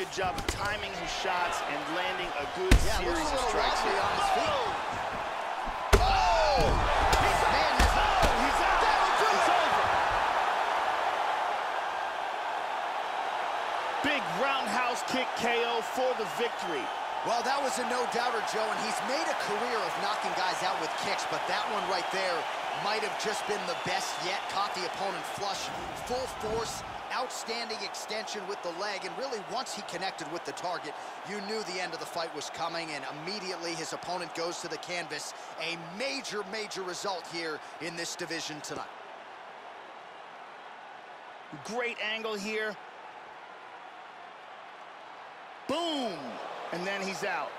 good job of timing his shots and landing a good Yeah, series of strikes here. on his feet. Oh! Man, this- He's out. That'll do It's it. over. Big roundhouse kick KO for the victory. Well, that was a no-doubter, Joe, and he's made a career of knocking guys out with kicks, but that one right there might have just been the best yet. Caught the opponent flush, full force, outstanding extension with the leg, and really once he connected with the target, you knew the end of the fight was coming, and immediately his opponent goes to the canvas. A major, major result here in this division tonight. Great angle here. Boom! And then he's out.